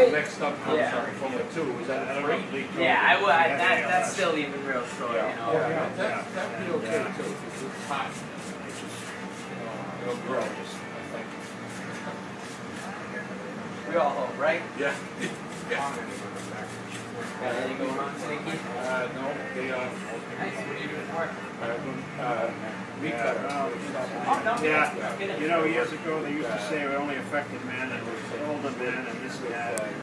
I- Next up, I'm yeah. sorry, from the two, is that a three? Yeah, I well, I, that that's still even real short. Yeah. You know. Yeah, yeah. that, that'd be okay Yeah. too, because it's hot. It's just, you know, It'll grow, just, I think. We all hope, right? Yeah. yeah. Got anything going on, Sneaky? Uh, no, they, uh, Nice. What are you doing for uh, uh, meat cutter. Uh, oh no. Yeah, you know, years ago, they used to say it only affected men, and it was older.